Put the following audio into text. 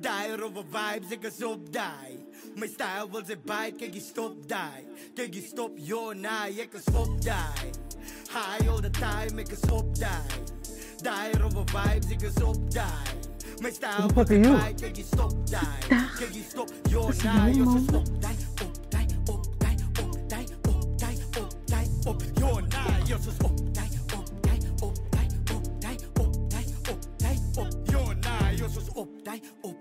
Дай рова вайб за газоб дай Май стайл вълзе байт, ке ги стоп дай Ке ги стоп йо най, ека своп дай High all the time, ека своп дай Дай рова вайб за газоб дай Май стайл вълзе байт, ке ги стоп дай Ке ги стоп йо най, ека своп дай Оп дай, оп дай, оп дай, оп дай, оп дай, оп Йо най, ека своп дай op, dai, op, dai, op, dai, op.